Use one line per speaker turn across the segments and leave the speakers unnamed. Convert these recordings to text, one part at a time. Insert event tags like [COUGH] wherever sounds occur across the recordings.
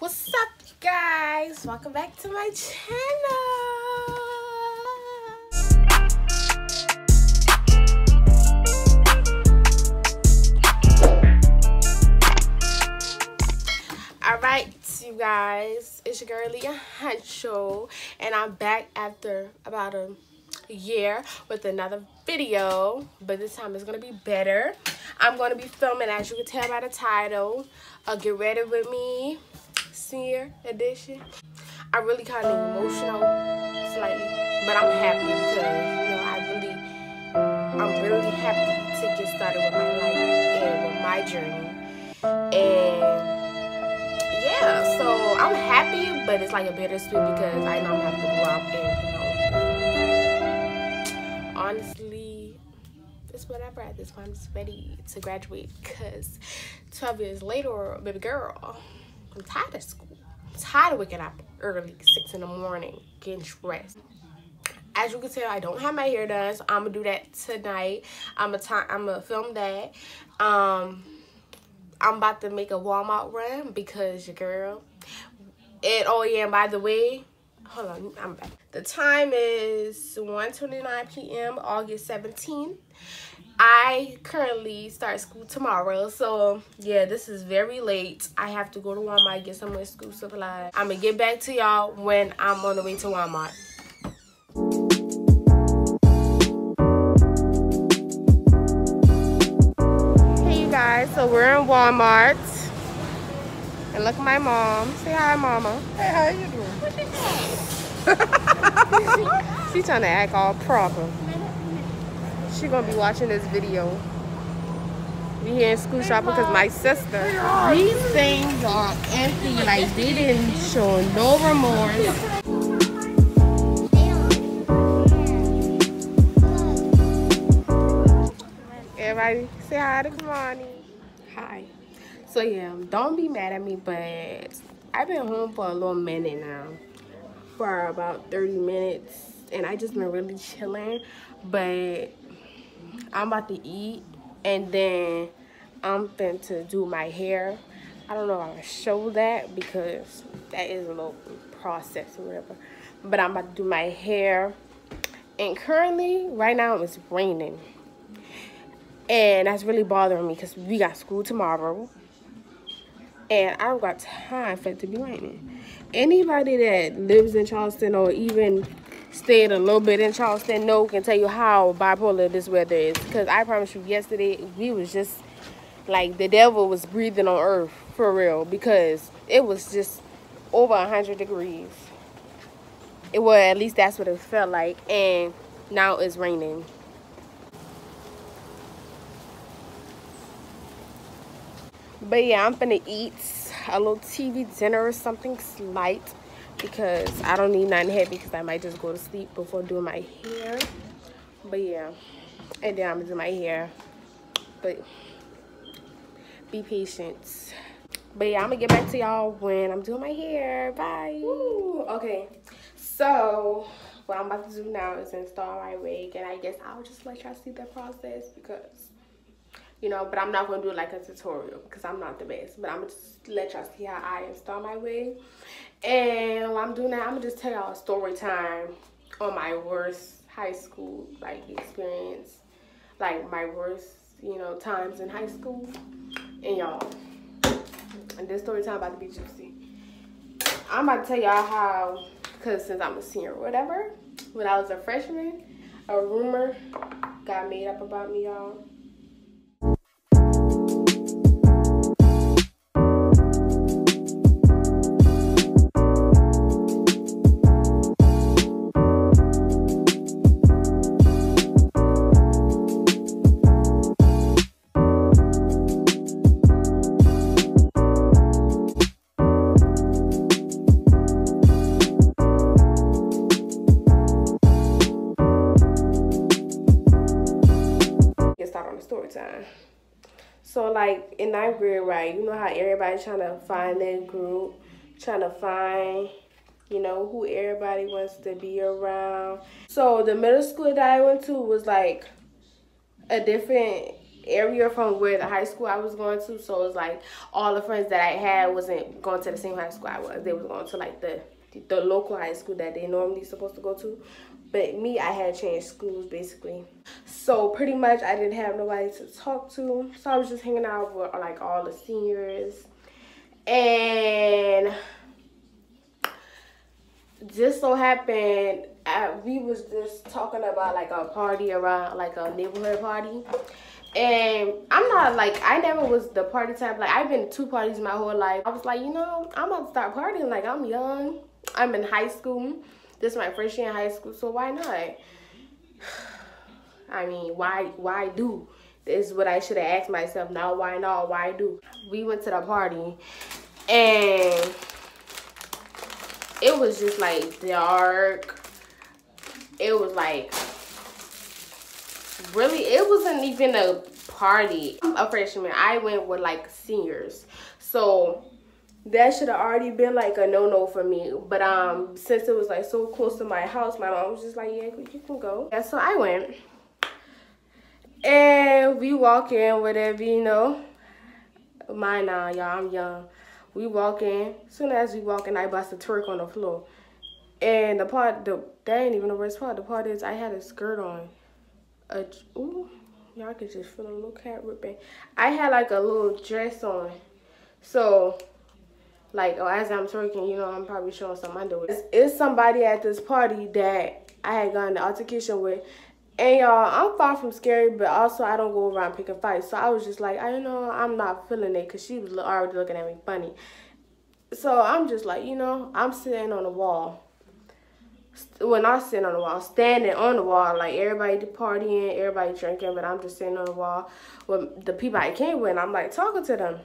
What's up, you guys? Welcome back to my channel. All right, you guys, it's your girl Liyah Huncho, and I'm back after about a year with another video, but this time it's gonna be better. I'm gonna be filming, as you can tell by the title, uh, Get Ready With Me senior edition. I really kind of emotional slightly, but I'm happy because you know I really, I'm really happy to get started with my life and with my journey. And yeah, so I'm happy, but it's like a bittersweet because I know I'm have to up and you know, honestly, it's whatever at this point. I'm just ready to graduate because 12 years later, baby girl. I'm tired of school. I'm tired of waking up early, 6 in the morning, getting dressed. As you can tell, I don't have my hair done, so I'm gonna do that tonight. I'm gonna I'm gonna film that. Um, I'm about to make a Walmart run because your girl. And oh yeah, and by the way, hold on, I'm back. The time is 1:29 p.m. August 17th. I currently start school tomorrow, so yeah, this is very late. I have to go to Walmart get some more school supplies. I'm gonna get back to y'all when I'm on the way to Walmart. Hey you guys, so we're in Walmart. And look at my mom. Say hi, mama.
Hey, how you
doing? [LAUGHS] She's trying to act all proper she gonna be watching this video. We here in school shopping because my sister. These things are empty, like they didn't show no remorse. Everybody say hi to Kamani. Hi. So yeah, don't be mad at me, but I've been home for a little minute now. For about 30 minutes. And I just been really chilling. But I'm about to eat and then I'm going to do my hair. I don't know if I'm going to show that because that is a little process or whatever. But I'm about to do my hair. And currently, right now, it's raining. And that's really bothering me because we got school tomorrow. And I don't got time for it to be raining. Anybody that lives in Charleston or even stayed a little bit in Charleston know can tell you how bipolar this weather is. Because I promise you, yesterday we was just like the devil was breathing on earth for real. Because it was just over 100 degrees. It was, at least that's what it felt like. And now it's raining. But yeah, I'm gonna eat a little TV dinner or something slight because I don't need nothing heavy because I might just go to sleep before doing my hair. But yeah, and then I'm gonna do my hair. But be patient. But yeah, I'm gonna get back to y'all when I'm doing my hair. Bye. Ooh, okay, so what I'm about to do now is install my wig, and I guess I'll just let y'all see the process because you know but i'm not to do like a tutorial because i'm not the best but i'm gonna just let y'all see how i install my wig and while i'm doing that i'm gonna just tell y'all a story time on my worst high school like experience. Like my worst you know times in high school. And y'all and this story time about to be juicy. I'm about to tell y'all how because since i'm a senior or whatever when i was a freshman a rumor got made up about me y'all like in right, you know how everybody's trying to find their group, trying to find, you know, who everybody wants to be around. So the middle school that I went to was like a different area from where the high school I was going to. So it was like all the friends that I had wasn't going to the same high school I was. They was going to like the the local high school that they normally supposed to go to. But me, I had changed schools basically. So pretty much I didn't have nobody to talk to. So I was just hanging out with like all the seniors. And just so happened I, we was just talking about like a party around like a neighborhood party and I'm not like I never was the party type. Like I've been to two parties my whole life. I was like, you know, I'm about to start partying. Like I'm young. I'm in high school. This is my first year in high school, so why not? [SIGHS] I mean, why why do? This is what I should have asked myself. Now why not? Why do? We went to the party and it was just like dark. It was like really it wasn't even a party. I'm a freshman. I went with like seniors. So that should have already been like a no-no for me. But um since it was like so close to my house, my mom was just like, yeah, you can go. Yeah, so I went. And we walk in, whatever, you know. Mine now, y'all, I'm young. We walk in. Soon as we walk in, I bust a twerk on the floor. And the part, the that ain't even the worst part. The part is I had a skirt on. A, ooh, y'all can just feel a little cat ripping. I had like a little dress on. So like oh, as I'm twerking, you know, I'm probably showing some underwear. It's, it's somebody at this party that I had gotten an altercation with. And y'all, I'm far from scary, but also I don't go around picking fights. So I was just like, I know I'm not feeling it because she was already looking at me funny. So I'm just like, you know, I'm sitting on the wall. Well, not sitting on the wall, standing on the wall. Like everybody partying, everybody drinking, but I'm just sitting on the wall with the people I came with. I'm like talking to them.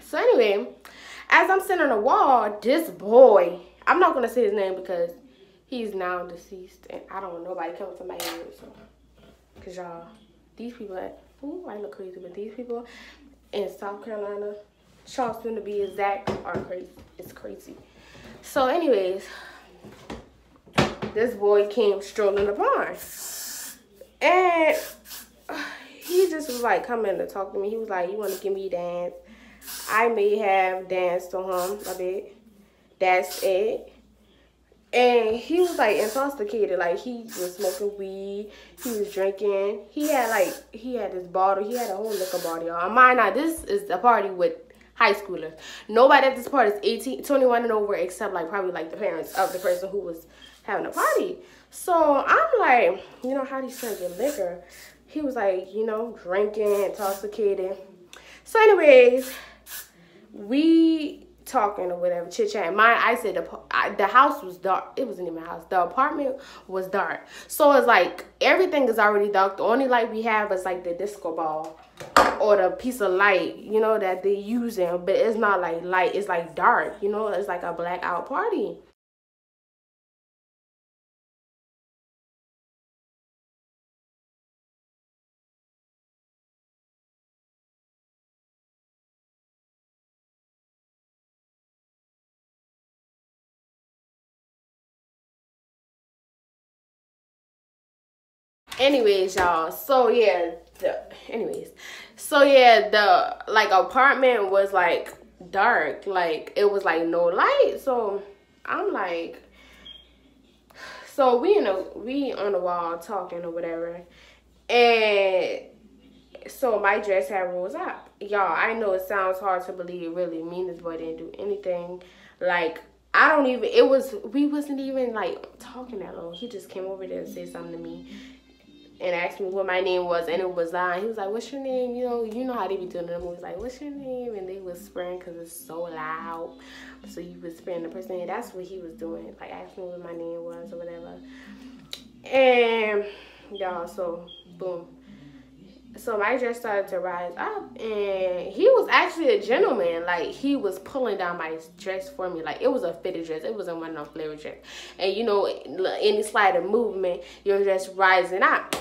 So anyway, as I'm sitting on the wall, this boy, I'm not gonna say his name because he's now deceased, and I don't want nobody coming to my head. So, cause y'all, these people, ooh, I look crazy, but these people in South Carolina, Charleston to be exact, are crazy. It's crazy. So, anyways, this boy came strolling upon, and he just was like coming to talk to me. He was like, "You want to give me dance?" I may have danced to him a bit. That's it. And he was like intoxicated, like he was smoking weed, he was drinking. He had like he had this bottle, he had a whole liquor bottle, y'all. Mind now, this is a party with high schoolers. Nobody at this party is 18, 21 and over except like probably like the parents of the person who was having a party. So I'm like, you know how do these drinking liquor? He was like, you know, drinking, intoxicated. So anyways, we talking or whatever, chit chat. My, I said the I, the house was dark. It wasn't even a house. The apartment was dark. So it's like everything is already dark. The only light we have is like the disco ball or the piece of light, you know, that they using. But it's not like light. It's like dark. You know, it's like a blackout party. Anyways y'all so yeah the, anyways. So yeah the like apartment was like dark. Like it was like no light. So i'm like so we in a we on the wall talking or whatever. And so my dress had rules up. Y'all i know it sounds hard to believe really me this boy didn't do anything. Like I don't even, it was, we wasn't even like talking that long. He just came over there and said something to me and asked me what my name was, and it was Zion. He was like, "What's your name?" You know, you know how they be doing the movies, like, "What's your name?" And they whispering because it's so loud. So you whispering the person, and that's what he was doing, like asking me what my name was or whatever. And y'all, so boom. So my dress started to rise up, and he was actually a gentleman. Like he was pulling down my dress for me. Like it was a fitted dress. It wasn't one of flare dress. And you know, any slight of movement, your dress rising up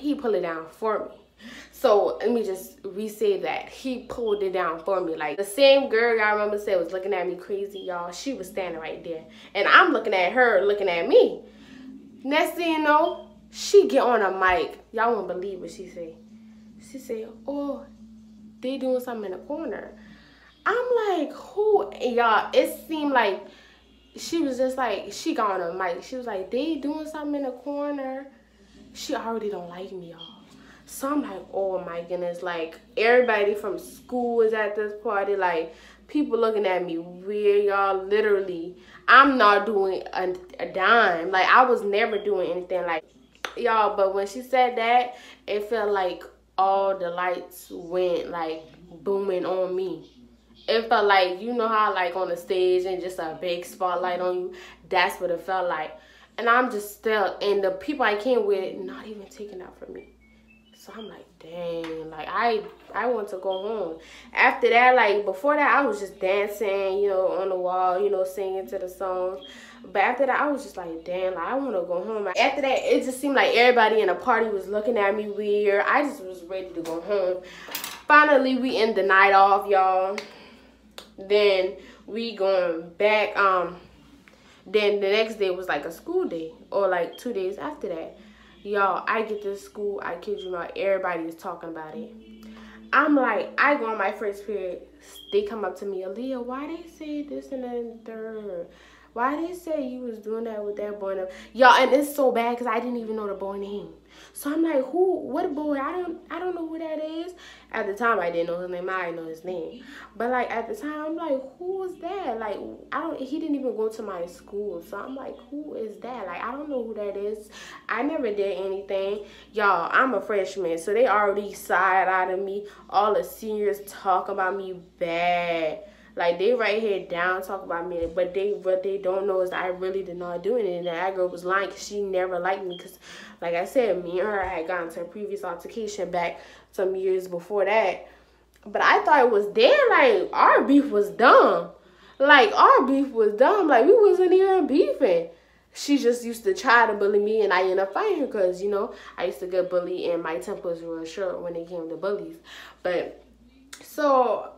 he pulled it down for me. So let me just re-say that. He pulled it down for me. Like the same girl y'all remember said was looking at me crazy, y'all. She was standing right there. And I'm looking at her looking at me. Next thing you know, she get on a mic. Y'all won't believe what she say. She said, oh, they doing something in the corner. I'm like, who? Y'all, it seemed like she was just like, she got on a mic. She was like, they doing something in the corner. She already don't like me, y'all. So I'm like, oh my goodness. Like, everybody from school is at this party. Like, people looking at me weird, y'all. Literally, I'm not doing a, a dime. Like, I was never doing anything like, y'all. But when she said that, it felt like all the lights went, like, booming on me. It felt like you know how like on the stage and just a big spotlight on you? That's what it felt like. And i'm just still and the people i came with not even taking out for me. So i'm like dang like i i want to go home. After that like before that i was just dancing you know on the wall you know singing to the songs but after that, I was just like, damn, like, I want to go home. After that, it just seemed like everybody in the party was looking at me weird. I just was ready to go home. Finally, we end the night off, y'all then we going back um then the next day was like a school day or like two days after that y'all i get to school i kid you not everybody is talking about it i'm like i go on my first period they come up to me Aaliyah why they say this and then third why they say you was doing that with that boy y'all and it's so bad because i didn't even know the boy name so I'm like, who, what boy? I don't, I don't know who that is. At the time, I didn't know his name. I didn't know his name. But like at the time, I'm like, who was that? Like, I don't. He didn't even go to my school. So I'm like, who is that? Like, I don't know who that is. I never did anything. Y'all, I'm a freshman, so they already side out of me. All the seniors talk about me bad. Like they right here down talk about me, but they what they don't know is I really did not do anything. And that girl was lying she never liked me. Cause like I said, me and her had gotten to a previous altercation back some years before that. But I thought it was then like our beef was dumb. Like our beef was dumb. Like we wasn't even beefing. She just used to try to bully me and I ended up fighting her because, you know, I used to get bullied and my tempers were short when it came to bullies. But so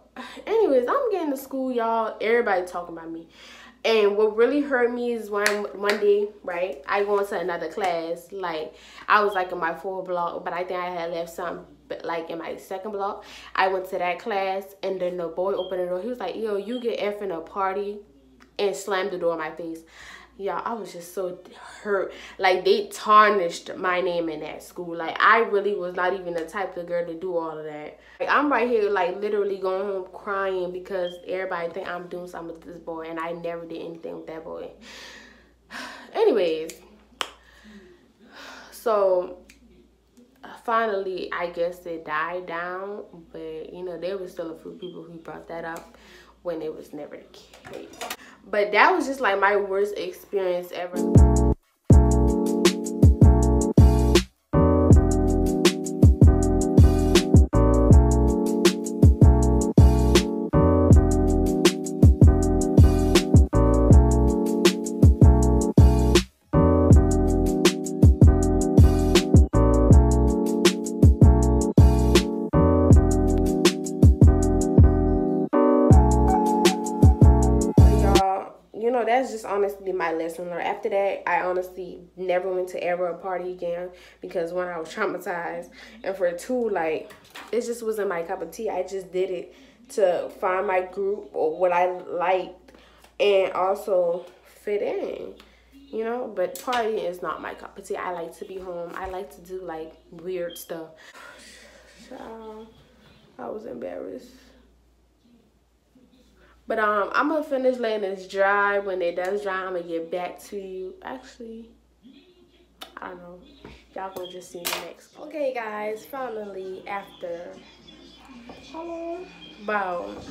anyways, I'm getting to school, y'all. Everybody talking about me. And what really hurt me is when one day, right, I go into another class. Like, I was like in my fourth block, but I think I had left some, but like in my second block. I went to that class, and then the boy opened the door. He was like, yo, you get F in a party, and slammed the door in my face y'all i was just so hurt. Like they tarnished my name in that school. Like i really was not even the type of girl to do all of that. Like i'm right here like literally going home crying because everybody think i'm doing something with this boy and i never did anything with that boy. [SIGHS] Anyways. So finally i guess it died down but you know there was still a few people who brought that up when it was never the case but that was just like my worst experience ever. Honestly my lesson learned. After that, I honestly never went to ever a party again because one, I was traumatized, and for two, like it just wasn't my cup of tea. I just did it to find my group or what I liked, and also fit in. You know, but partying is not my cup of tea. I like to be home. I like to do like weird stuff. So, I was embarrassed. But um, I'm gonna finish letting this dry. When it does dry, I'm gonna get back to you. Actually, I don't know. Y'all gonna just see the next. Okay, guys. Finally, after how long? About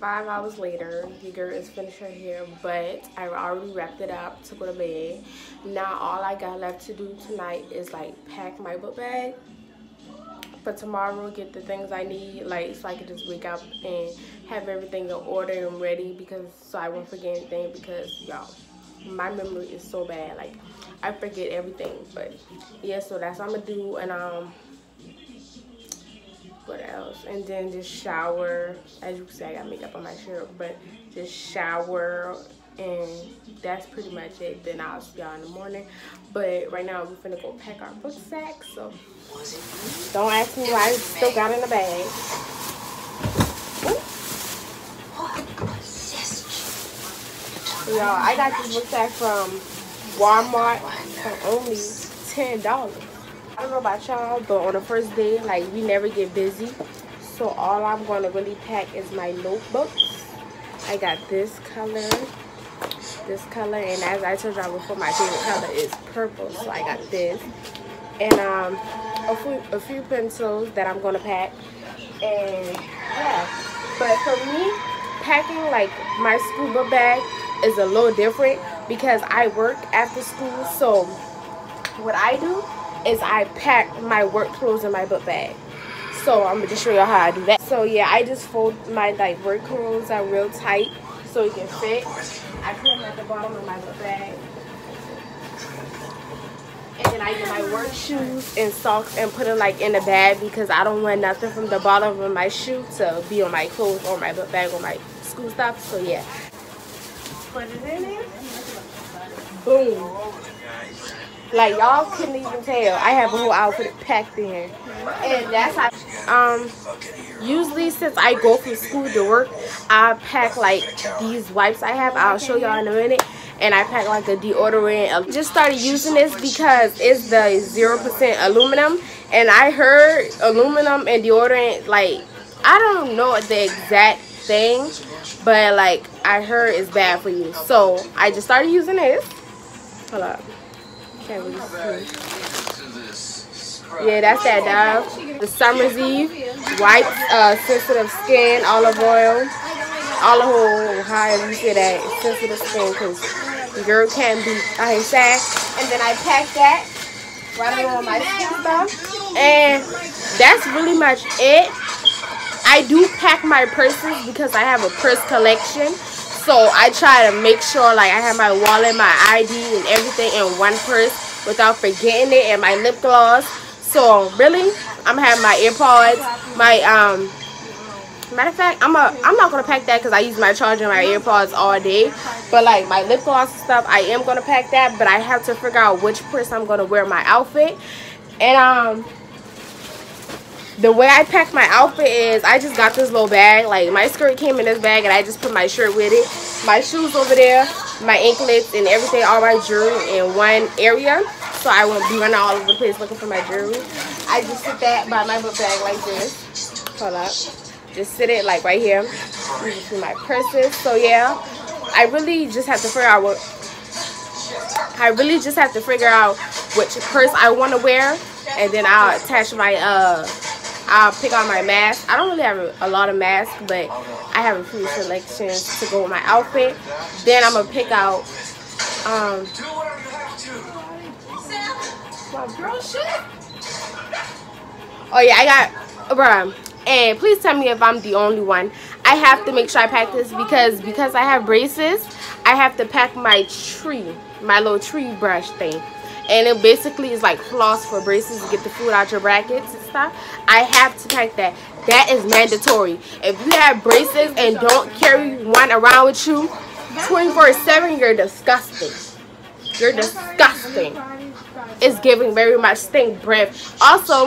five hours later, the girl is finished her hair, but I already wrapped it up to go to bed. Now all I got left to do tonight is like pack my book bag for tomorrow, get the things I need, like so I can just wake up and have everything in order and ready because so I won't forget anything because y'all, my memory is so bad. Like I forget everything. But yeah, so that's what I'm gonna do and um what else? And then just shower. As you can see, I got makeup on my shirt, but just shower and that's pretty much it. Then I'll see y'all in the morning. But right now we're finna go pack our book sack. So don't ask me why I still got in the bag. Y'all, I got this book sack from Walmart for only ten dollars. I don't know about y'all, but on the first day, like we never get busy. So all I'm gonna really pack is my notebooks. I got this color, this color, and as I told y'all before, my favorite color is purple. So I got this, and um, a few a few pencils that I'm gonna pack, and yeah. But for me, packing like my school book bag is a little different because I work after school. So what I do is I pack my work clothes in my book bag. So I'm gonna just show y'all how I do that. So yeah, I just fold my like work clothes out real tight so it can fit. I put them at the bottom of my bag. And then I get my work shoes and socks and put them like in the bag because I don't want nothing from the bottom of my shoe to be on my clothes or my book bag or my school stuff. So yeah. Put it in there. Boom. Like y'all couldn't even tell. I have a whole outfit packed in. And that's how um usually since I go from school to work, I pack like these wipes I have. I'll show y'all in a minute. And I pack like a deodorant. I just started using this because it's the 0% aluminum. And I heard aluminum and deodorant like I don't know the exact thing, but like I heard it's bad for you. So I just started using this. Hold up. Can't really see. Yeah, that's that. The Summer's Eve. White, uh, sensitive skin, olive oil. Olive oil, however you say that. Sensitive skin, because girl can't be I sack. And then I pack that right on my stuff. And that's really much it. I do pack my purses because I have a purse collection. So I try to make sure like I have my wallet, my ID and everything in one purse without forgetting it and my lip gloss. So really, I'm having my AirPods, my um matter of fact, I'm a I'm not gonna pack that because I use my charger and my AirPods all day. But like my lip gloss and stuff, I am gonna pack that, but I have to figure out which purse I'm gonna wear my outfit. And um the way I pack my outfit is I just got this little bag. Like my skirt came in this bag and I just put my shirt with it. My shoes over there, my anklets and everything, all my jewelry in one area. So I won't be running all over the place looking for my jewelry. I just sit that by my book bag like this. Hold up. Just sit it like right here. See my purses. So yeah, I really just have to figure out what I really just have to figure out which purse I want to wear and then I'll attach my uh I'll pick out my mask. I don't really have a, a, lot of masks, but I have a few selections to go with my outfit. Then I'm gonna pick out. Um, oh yeah, I got, bro. And please tell me if I'm the only one. I have to make sure I pack this because because I have braces. I have to pack my tree, my little tree brush thing and it basically is like floss for braces to get the food out your brackets and stuff i have to pack that that is mandatory if you have braces and don't carry one around with you 24 7 you're disgusting you're disgusting it's giving very much stink breath also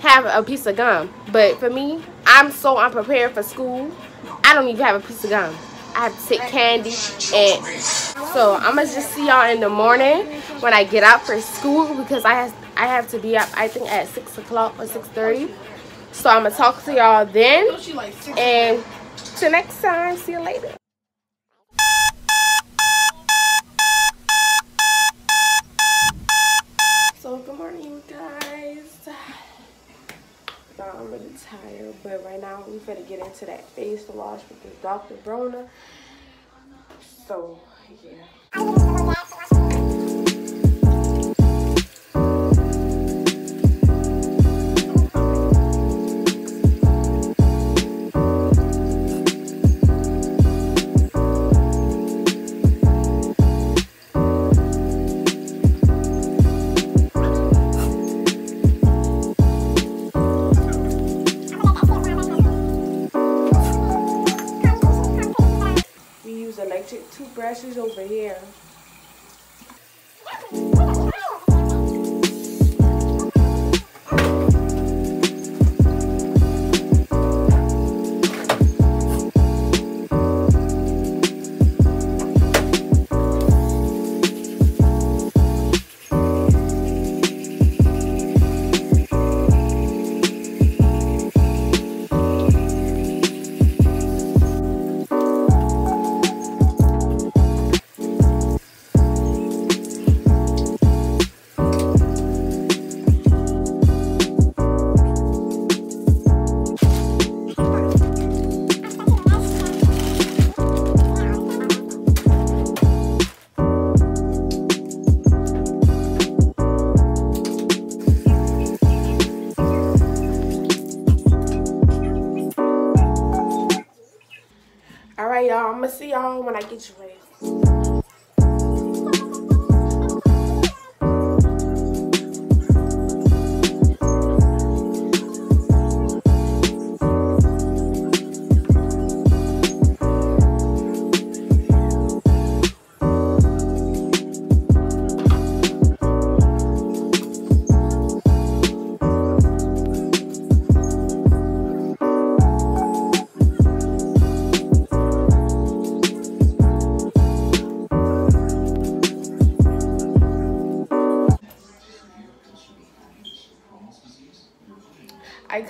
have a piece of gum but for me i'm so unprepared for school i don't even have a piece of gum I have to take candy and so I'm gonna just see y'all in the morning when I get out for school because I have I have to be up I think at six o'clock or six thirty. So I'm gonna talk to y'all then and till next time. See you later. So good morning guys. Really tired, but right now we finna get into that face wash with the Dr. Bronner. So, yeah. Electric toothbrushes over here. Y'all. I'm gonna see y'all when I get you ready.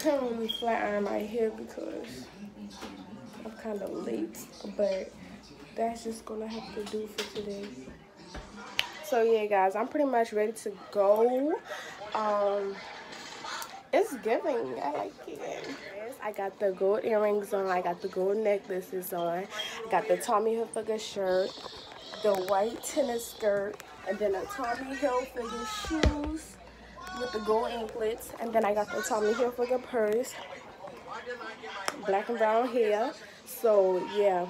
Couldn't really flat iron my hair because I'm kind of late, but that's just gonna have to do for today. So yeah, guys, I'm pretty much ready to go. Um, it's giving. I like it. I got the gold earrings on. I got the gold necklaces on. I got the Tommy Hilfiger shirt, the white tennis skirt, and then a Tommy Hilfiger shoes with the gold anklets. And then I got the Tommy Hilfiger purse, black and brown hair. So yeah,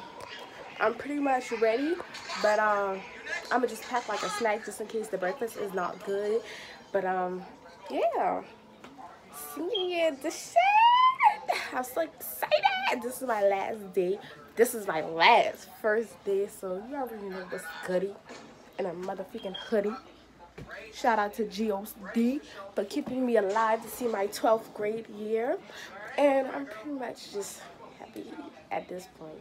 I'm pretty much ready. But um, I'm gonna just pack like a snack just in case the breakfast is not good. But um, yeah. See the shit. I'm so excited. This is my last day. This is my last first day. So you already know what's goody And a motherfucking hoodie. Shout out to GOD for keeping me alive to see my 12th grade year. And I'm pretty much just happy at this point.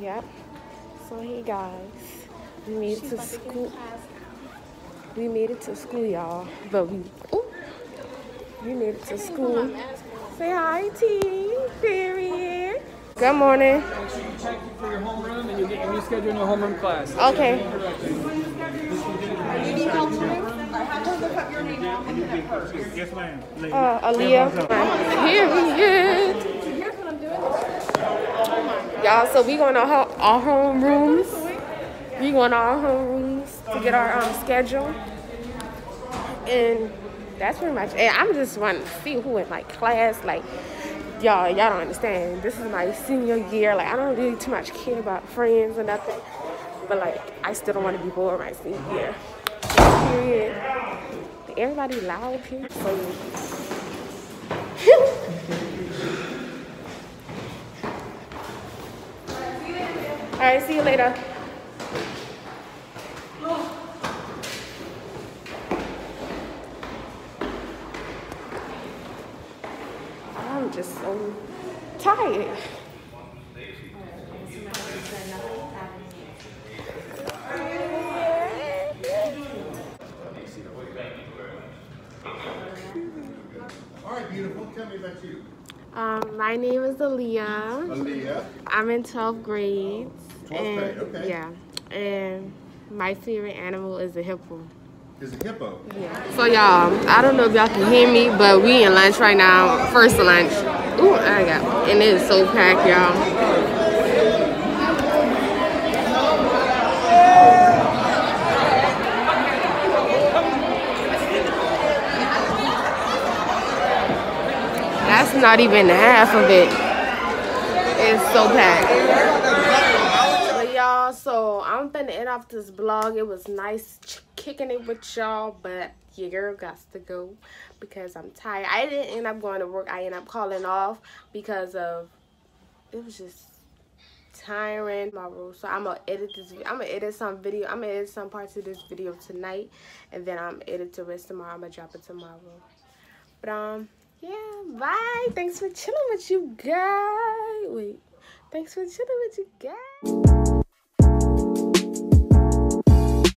Yep. So hey guys, we made it to school. We made it to school, y'all. But we, ooh, we made it to school. Say hi, T. Period. Good morning.
Check you for your homeroom, and you get your new schedule in your homeroom class.
Okay.
Yes, ma'am.
Uh, Aaliyah. Period. Y'all, so we going to our, our home rooms. We going to our home rooms to get our um, schedule. And that's pretty much it. I'm just wanting to see who in my class. Like, y'all, y'all don't understand. This is my senior year. Like, I don't really too much care about friends or nothing. But, like, I still don't want to be bored my senior year. Period. Everybody loud. So, [LAUGHS] All right, see you later. I'm just so
All right, beautiful. Tell me about you.
Um, my name is Aaliyah.
Aaliyah.
I'm in 12th grade.
12th grade, okay.
Yeah. And my favorite animal is a hippo.
It's a hippo.
Yeah. So y'all, I don't know if y'all can hear me, but we in lunch right now. First lunch. Ooh, I got and it is so packed, y'all. That's not even half of it. It's so packed. But y'all, so I'm finna end off this vlog. It was nice kicking it with y'all, but your girl got to go because I'm tired. I didn't end up going to work. I ended up calling off because of it was just tiring my rule so i'm gonna edit this i'm gonna edit some video i'm gonna edit some parts of this video tonight and then i'm edit the rest tomorrow. I'm gonna drop it tomorrow. But um yeah bye. Thanks for chilling with you guys. Wait thanks for chilling with you guys